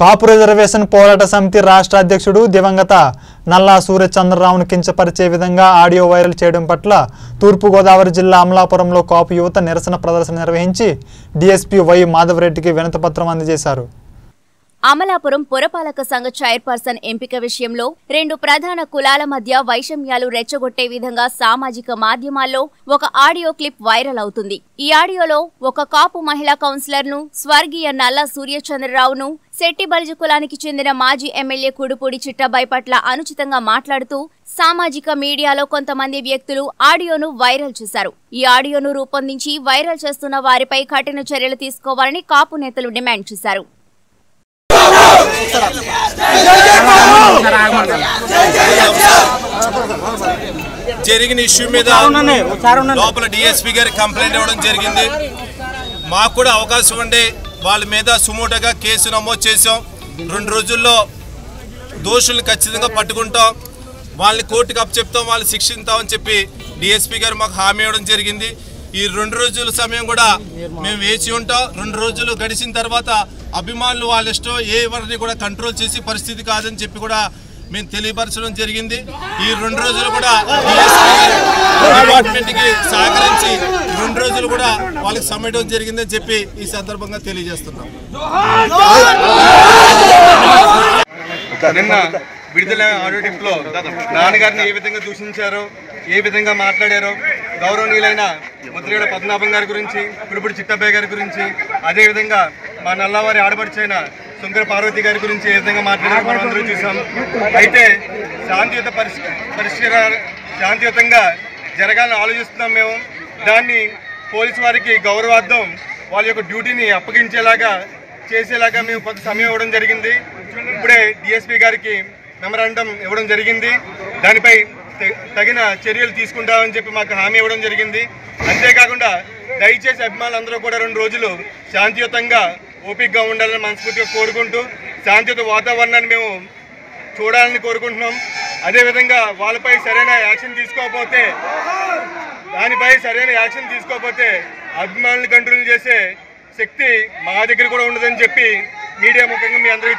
కాపు reservation పోరాట సమితి రాష్ట్ర అధ్యక్షుడు దివంగత నల్లా సూర్యచంద్రరావును కించపరిచే విధంగా ఆడియో వైరల్ చేయడం పట్ల తూర్పుగోదావరి జిల్లా అమలాపురంలో కాపు యువత నిరసన ప్రదర్శన నిర్వహించి డీఎస్పీ వై మాధవరెడ్డికి వినతపత్రం అందజేశారు. అమలాపురం పురపాలక సంఘ చైర్పర్సన్ ఎంపిక విషయంలో రెండు ప్రధాన కులాల మధ్య వైషమ్యాలు రెచ్చగొట్టే విధంగా సామాజిక మాధ్యమాల్లో ఒక ఆడియో క్లిప్ వైరల్ అవుతుంది. ఈ ఆడియోలో ఒక కాపు మహిళా కౌన్సిలర్ను స్వర్గీయ నల్ల సూర్యచంద్రరావును శెట్టి బలిజ కులానికి చెందిన మాజీ ఎమ్మెల్యే కుడుపూడి చిట్టబాయి పట్ల అనుచితంగా మాట్లాడుతూ సామాజిక మీడియాలో కొంతమంది వ్యక్తులు ఆడియోను వైరల్ చేశారు. ఈ ఆడియోను రూపొందించి వైరల్ చేస్తున్న వారిపై కఠిన చర్యలు తీసుకోవాలని కాపు నేతలు డిమాండ్ చేశారు. జరిగిన ఇష్యూ మీద లోపల డిఎస్పీ గారి కంప్లైంట్ ఇవ్వడం జరిగింది. మాకు కూడా అవకాశం ఉండే వాళ్ళ మీద సుమోటోగా కేసు నమోదు చేసాం రెండు రోజుల్లో దోషుల్ని ఖచ్చితంగా పట్టుకుంటాం. వాళ్ళని కోర్టుకు అప్పచెప్తాం వాళ్ళని శిక్షిస్తామని చెప్పి డిఎస్పీ గారు మాకు హామీ ఇవ్వడం జరిగింది. ఈ రెండు రోజుల సమయం కూడా మేము వేచి ఉంటాం. రెండు రోజులు గడిచిన తర్వాత అభిమానులు వాళ్ళ ఇష్టం ఏ ఎవరిని కూడా కంట్రోల్ చేసే పరిస్థితి కాదని చెప్పి కూడా మేము తెలియపరచడం జరిగింది. ఈ రెండు రోజులు కూడా డిపార్ట్మెంట్కి సహకరించి రెండు రోజులు కూడా వాళ్ళకి సమయడం జరిగిందని చెప్పి ఈ సందర్భంగా తెలియజేస్తున్నాం. నిన్న విడుదల ఆడియో టెంప్లో నాన్నగారిని ఏ విధంగా దూషించారో ఏ విధంగా మాట్లాడారో గౌరవనీయులైన ముద్రగడ పద్మనాభం గారి గురించి పులిపుడి చిట్టబ్బాయి గారి గురించి అదేవిధంగా మా నల్లవారి ఆడపడిచైన సుంకర పార్వతి గారి గురించి ఏ విధంగా మాట్లాడారు మనం అందరూ చూసాం. అయితే శాంతియుత పరిష్ పరిష్కార శాంతియుతంగా జరగాలని ఆలోచిస్తున్నాం మేము. దాన్ని పోలీసు వారికి గౌరవార్థం వాళ్ళ యొక్క డ్యూటీని అప్పగించేలాగా చేసేలాగా మేము కొంత సమయం ఇవ్వడం జరిగింది. ఇప్పుడే డిఎస్పీ గారికి మెమరాండం ఇవ్వడం జరిగింది. దానిపై తగిన చర్యలు తీసుకుంటామని చెప్పి మాకు హామీ ఇవ్వడం జరిగింది. అంతేకాకుండా దయచేసి అభిమానులందరూ కూడా రెండు రోజులు శాంతియుతంగా ఓపికగా ఉండాలని మనస్ఫూర్తిగా కోరుకుంటూ శాంతియుత వాతావరణాన్ని మేము చూడాలని కోరుకుంటున్నాం. అదేవిధంగా వాళ్ళపై సరైన యాక్షన్ తీసుకోకపోతే దానిపై సరైన యాక్షన్ తీసుకోకపోతే అభిమానులు కంట్రోల్ చేసే శక్తి మా దగ్గర కూడా ఉండదని చెప్పి మీడియా ముఖంగా మీ అందరికీ